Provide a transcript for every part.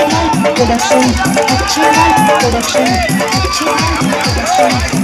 Action Production, Action Production, Action Production.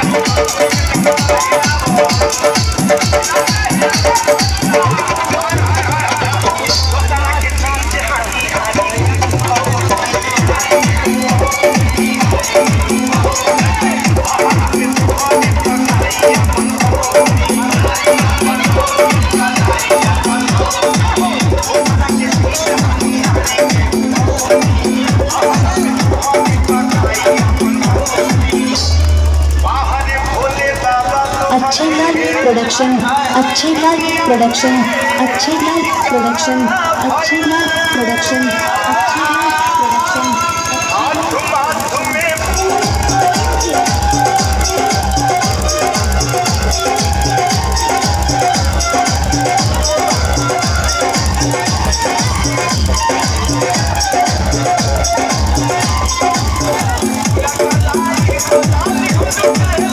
I'm अच्छी life production अच्छी life production अच्छी life production अच्छी life production अच्छी लाइफ प्रोडक्शन Thank